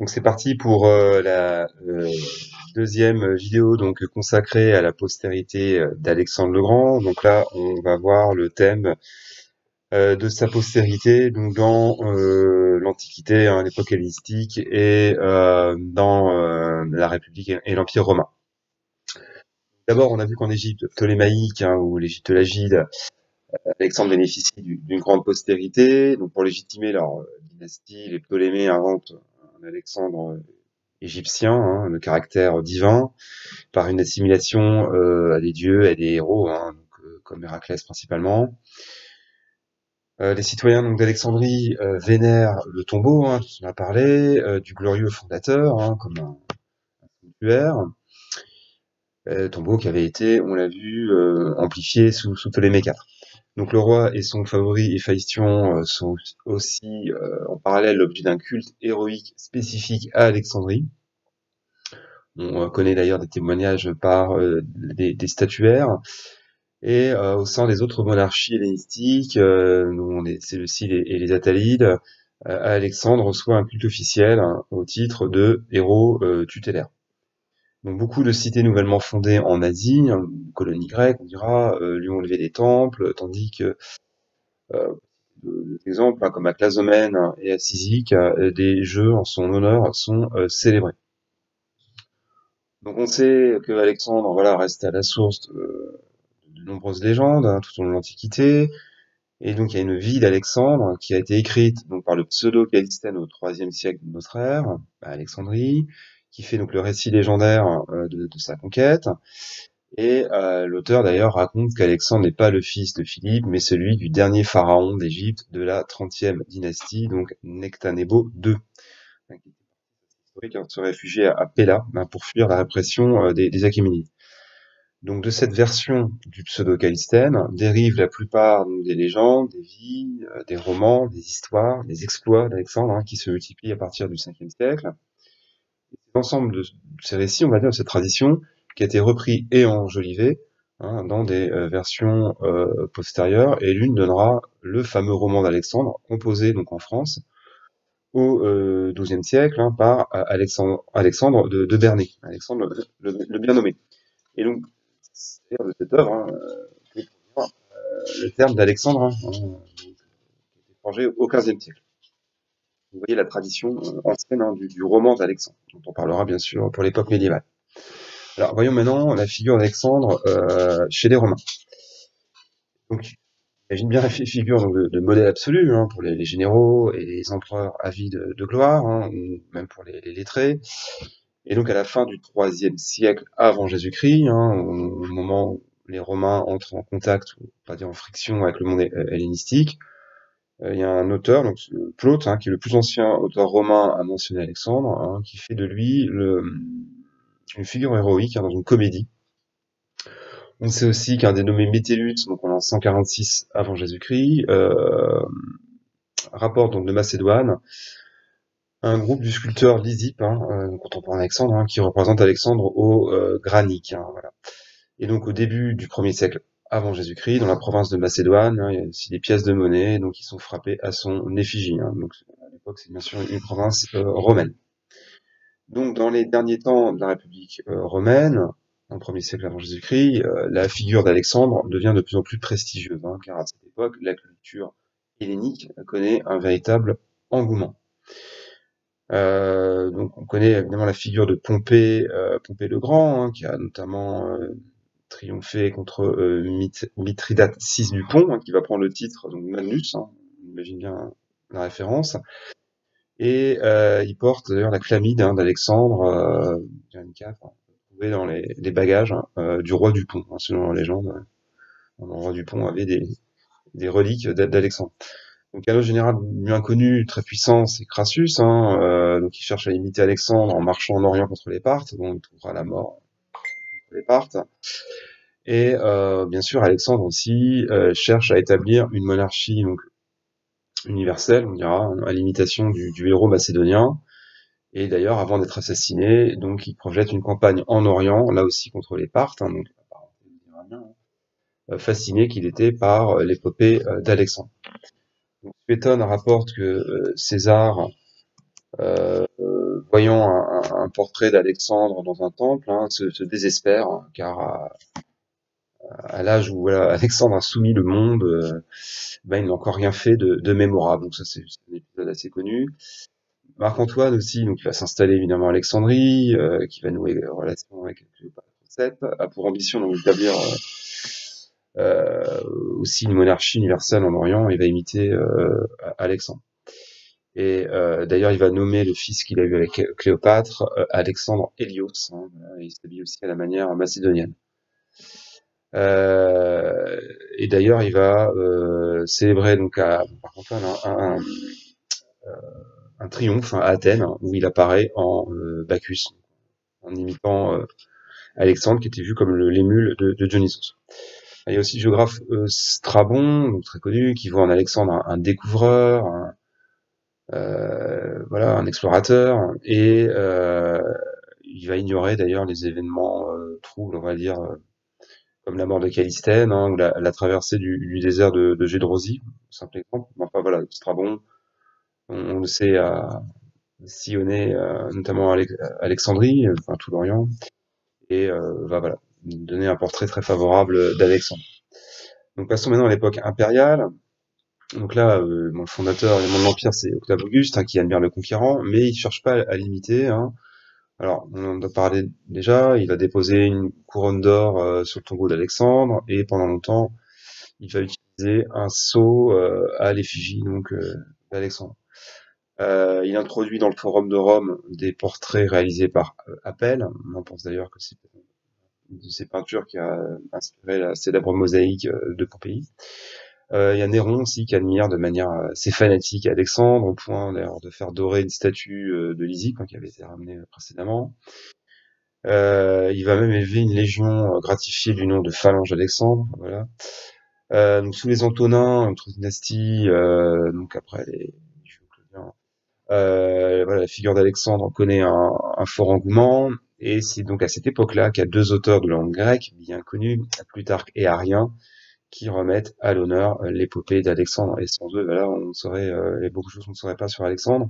Donc c'est parti pour euh, la euh, deuxième vidéo donc consacrée à la postérité euh, d'Alexandre le Grand. Donc là, on va voir le thème de sa postérité donc dans l'Antiquité, hein, l'époque hellénistique et dans la République et l'Empire romain. D'abord, on a vu qu'en Égypte ptolémaïque hein, ou l'Égypte lagide, Alexandre bénéficie d'une grande postérité. Donc pour légitimer leur dynastie, les Ptolémées inventent Alexandre euh, égyptien, hein, le caractère divin, par une assimilation euh, à des dieux, à des héros, hein, euh, comme Héraclès principalement. les citoyens d'Alexandrie vénèrent le tombeau, hein, on a parlé, du glorieux fondateur, hein, comme un, sanctuaire. tombeau qui avait été, on l'a vu, amplifié sous, sous Ptolémée IV. Donc le roi et son favori Héphaïstion euh, sont aussi euh, en parallèle l'objet d'un culte héroïque spécifique à Alexandrie. On connaît d'ailleurs des témoignages par euh, des, statuaires. Et au sein des autres monarchies hellénistiques, c'est le Cile et, les Attalides, Alexandre reçoit un culte officiel hein, au titre de héros tutélaire. Donc beaucoup de cités nouvellement fondées en Asie, hein, colonies grecques, on dira, euh, lui ont levé des temples, tandis que euh, exemples hein, comme à Clazomène et à Cysique, euh, des jeux en son honneur sont euh, célébrés. Donc on sait que Alexandre voilà, reste à la source de, nombreuses légendes hein, tout au long de l'Antiquité. Et donc il y a une vie d'Alexandre qui a été écrite donc, par le pseudo-Calistène au IIIe siècle de notre ère, à Alexandrie, qui fait donc le récit légendaire euh, de, sa conquête. Et euh, l'auteur d'ailleurs raconte qu'Alexandre n'est pas le fils de Philippe, mais celui du dernier pharaon d'Égypte de la 30e dynastie, donc Nectanebo II, qui se réfugié à, Pella ben, pour fuir la répression euh, des, des Achéménides. Donc de cette version du pseudo-Calistène dérivent la plupart des légendes, des vies, des romans, des histoires, des exploits d'Alexandre hein, qui se multiplient à partir du 5e siècle l'ensemble de ces récits, on va dire, de cette tradition, qui a été repris et enjolivé hein, dans des euh, versions euh, postérieures, et l'une donnera le fameux roman d'Alexandre, composé donc en France au XIIe euh, siècle hein, par Alexandre, Alexandre de, de Bernay, Alexandre le, bien nommé. Et donc, c'est de cette œuvre, hein, le terme d'Alexandre, hein, été forgé au XVe siècle vous voyez la tradition ancienne hein, du, roman d'Alexandre, dont on parlera bien sûr pour l'époque médiévale. Alors voyons maintenant la figure d'Alexandre euh, chez les Romains. Donc, imagine bien la figure de, modèle absolu hein, pour les, généraux et les empereurs avides de, gloire, hein, ou même pour les, lettrés. Et donc à la fin du IIIe siècle avant Jésus-Christ, au, moment où les Romains entrent en contact, ou pas dire en friction avec le monde hellénistique, euh, il y a un auteur, donc hein, qui est le plus ancien auteur romain à mentionner Alexandre, hein, qui fait de lui une figure héroïque hein, dans une comédie. On sait aussi qu'un dénommé Métellus, donc on est en 146 avant Jésus-Christ, euh, rapporte donc de Macédoine un groupe du sculpteur Lysippe, euh, contemporain d'Alexandre, qui représente Alexandre au euh, granique. Et donc au début du 1er siècle avant Jésus-Christ, dans la province de Macédoine. Hein, il y a aussi des pièces de monnaie, donc ils sont frappés à son effigie. Hein. donc à l'époque, c'est bien sûr une province euh, romaine. Donc dans les derniers temps de la République euh, romaine, dans le premier siècle avant Jésus-Christ, euh, la figure d'Alexandre devient de plus en plus prestigieuse, hein, car à cette époque, la culture hellénique connaît un véritable engouement. donc on connaît évidemment la figure de Pompée, Pompée le Grand, qui a notamment triomphé contre euh, Mithridate VI du Pont, hein, qui va prendre le titre, donc Magnus, hein, on imagine bien la référence. Et euh, il porte d'ailleurs la chlamyde hein, d'Alexandre, euh, trouvé dans les, bagages euh, du roi du Pont, selon la légende. Le roi du Pont avait des, reliques d'Alexandre. Donc un autre général mieux inconnu, très puissant, c'est Crassus, hein, donc il cherche à imiter Alexandre en marchant en Orient contre les Parthes, dont il trouvera la mort les Parthes. Et euh, bien sûr, Alexandre aussi euh, cherche à établir une monarchie donc, universelle, on dira, à l'imitation du, héros macédonien. Et d'ailleurs, avant d'être assassiné, donc il projette une campagne en Orient, là aussi contre les Parthes, hein, euh, fasciné qu'il était par l'épopée d'Alexandre. Suétone rapporte que César voyant un, portrait d'Alexandre dans un temple, hein, se, désespère, car à, l'âge où Alexandre a soumis le monde, euh, ben, il n'a encore rien fait de, mémorable. Donc ça, c'est un épisode assez connu. Marc-Antoine aussi, donc il va s'installer évidemment à Alexandrie, euh, qui va nouer relation avec Cléopâtre a pour ambition d'établir euh, aussi une monarchie universelle en Orient et va imiter Alexandre. Et euh, d'ailleurs, il va nommer le fils qu'il a eu avec Cléopâtre, euh, Alexandre Hélios. Hein, il s'habille aussi à la manière macédonienne. Euh, et d'ailleurs, il va euh, célébrer donc à, par contre, un, un, un, triomphe à Athènes hein, où il apparaît en Bacchus, en imitant Alexandre, qui était vu comme l'émule de, de Dionysos. Il y a aussi le géographe Strabon, donc très connu, qui voit en Alexandre un, un découvreur, un, euh, voilà, un explorateur, et euh, il va ignorer d'ailleurs les événements euh, troubles, on va dire, comme la mort de Calistène, hein, ou la, traversée du, désert de, de Gédrosie, simple exemple. Enfin voilà, Strabon, on, le sait, a sillonné notamment Alexandrie, enfin tout l'Orient, et va voilà donner un portrait très favorable d'Alexandre. Donc passons maintenant à l'époque impériale. Donc là, euh, mon fondateur et mon empire, c'est Octave Auguste, hein, qui admire le conquérant, mais il cherche pas à, l'imiter. Hein. Alors, on en a parlé déjà, il va déposer une couronne d'or euh, sur le tombeau d'Alexandre, et pendant longtemps, il va utiliser un sceau euh, à l'effigie donc d'Alexandre. il introduit dans le forum de Rome des portraits réalisés par Appel. On pense d'ailleurs que c'est de ses peintures qui a inspiré la célèbre mosaïque de Pompéi. Euh, il y a Néron aussi qui admire de manière euh, assez fanatique Alexandre, au point d'ailleurs de faire dorer une statue euh, de Lysique hein, qui avait été ramenée précédemment. il va même élever une légion gratifiée du nom de Phalange Alexandre. Voilà. donc sous les Antonins, notre dynastie, donc après les euh, voilà, la figure d'Alexandre connaît un, un, fort engouement, et c'est donc à cette époque-là qu'il y a deux auteurs de langue grecque bien connus, Plutarque et Arien, qui remettent à l'honneur euh, l'épopée d'Alexandre. Et sans eux, voilà, on saurait, euh, il y a beaucoup de choses qu'on ne saurait pas sur Alexandre.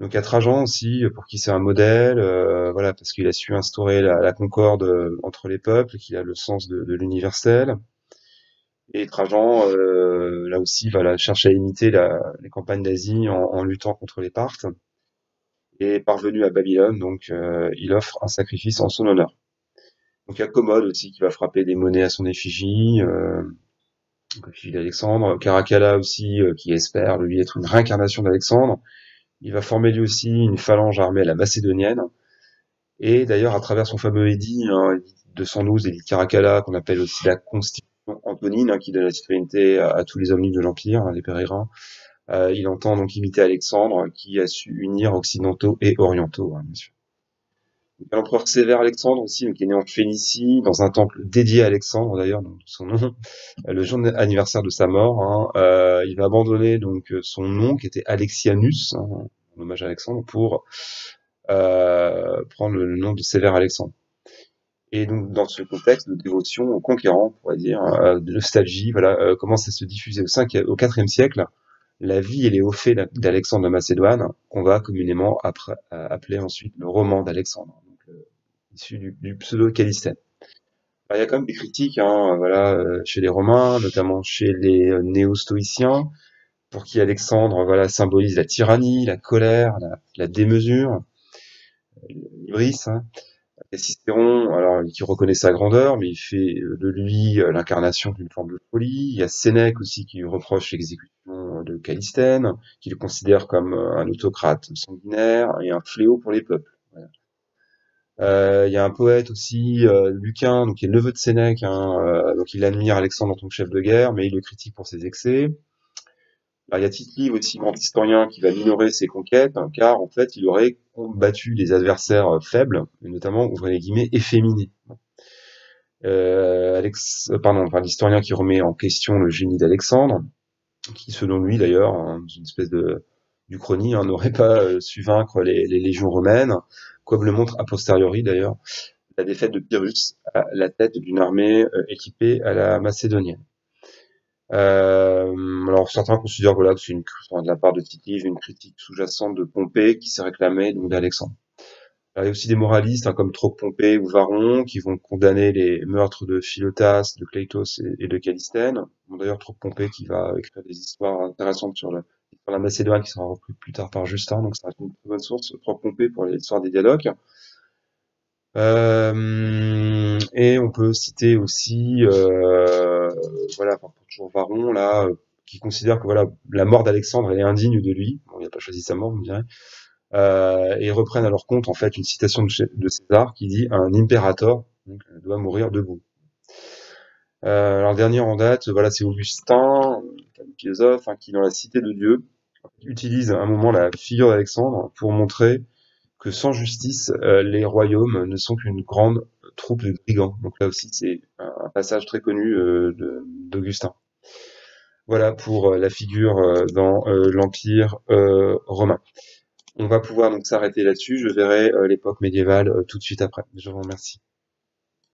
Donc a Trajan aussi, euh, pour qui c'est un modèle, voilà, parce qu'il a su instaurer la, concorde entre les peuples, qu'il a le sens de, l'universel. Et Trajan, là aussi, voilà, cherche à imiter les campagnes d'Asie en, en, luttant contre les Parthes. Et parvenu à Babylone, donc il offre un sacrifice en son honneur. Donc il y a Commode aussi qui va frapper des monnaies à son effigie, euh, l'effigie d'Alexandre. Caracalla aussi euh, qui espère lui être une réincarnation d'Alexandre. Il va former lui aussi une phalange armée à la macédonienne. Et d'ailleurs, à travers son fameux édit, hein, 212, édit Caracalla, qu'on appelle aussi la Constitution Antonine, hein, qui donne la citoyenneté à, tous les hommes libres de l'Empire, hein, les pèlerins, euh, il entend donc imiter Alexandre, qui a su unir occidentaux et orientaux, hein, bien sûr. L'empereur Sévère Alexandre aussi, qui est né en Phénicie, dans un temple dédié à Alexandre d'ailleurs, donc son nom, le jour anniversaire de sa mort, hein, euh, il va abandonner donc son nom qui était Alexianus, hein, en hommage à Alexandre, pour euh, prendre le nom de Sévère Alexandre. Et donc dans ce contexte de dévotion au conquérant, on pourrait dire, euh, de nostalgie, voilà, commence à se diffuser au 5 au 4e siècle. La vie et les hauts faits d'Alexandre de Macédoine, qu'on va communément appeler ensuite le roman d'Alexandre, euh, issu du, pseudo Calistène. il y a quand même des critiques, hein, voilà, euh, chez les Romains, notamment chez les euh, néo-stoïciens, pour qui Alexandre, voilà, symbolise la tyrannie, la colère, la, démesure, l'ibris. Hein. Cicéron, alors qui reconnaît sa grandeur, mais il fait de lui l'incarnation d'une forme de folie. Il y a Sénèque aussi qui lui reproche l'exécution de Calistène, qui le considère comme un autocrate sanguinaire et un fléau pour les peuples. Euh, il y a un poète aussi, euh, Lucain, donc qui est neveu de Sénèque, hein, euh, donc il admire Alexandre en tant que chef de guerre, mais il le critique pour ses excès. il y a tite aussi, grand historien, qui va minorer ses conquêtes, hein, car en fait, il aurait combattu des adversaires faibles, et notamment, ouvrez les guillemets, efféminés. Alex, pardon, enfin, l'historien qui remet en question le génie d'Alexandre, qui, selon lui d'ailleurs, hein, une espèce de du chronie, hein, n'aurait pas su vaincre les légions romaines, comme le montre a posteriori d'ailleurs la défaite de Pyrrhus à la tête d'une armée euh, équipée à la macédonienne. Euh, alors certains considèrent voilà, que c'est une de la part de Tite une critique sous-jacente de Pompée qui s'est réclamée donc d'Alexandre. Il y a aussi des moralistes hein, comme Troc Pompée ou Varon qui vont condamner les meurtres de Philotas, de Cleitos et, de Calistène. D'ailleurs Troc Pompée qui va écrire des histoires intéressantes sur, le, la Macédoine qui sera repris plus tard par Justin, donc ça reste une très bonne source, Troc Pompée pour l'histoire des dialogues. Euh, et on peut citer aussi, euh, voilà, toujours Varon là, euh, qui considère que voilà, la mort d'Alexandre est indigne de lui. Bon, il n'a pas choisi sa mort, on dirait. Euh, et reprennent à leur compte en fait une citation de, César qui dit un impérator doit mourir debout. Euh, alors dernier en date, voilà, c'est Augustin, un philosophe, hein, qui dans la Cité de Dieu utilise un moment la figure d'Alexandre pour montrer que sans justice, euh, les royaumes ne sont qu'une grande troupe de brigands. Donc là aussi, c'est un passage très connu euh, d'Augustin. Voilà pour euh, la figure dans l'Empire romain. On va pouvoir donc s'arrêter là-dessus. Je verrai l'époque médiévale tout de suite après. Je vous remercie.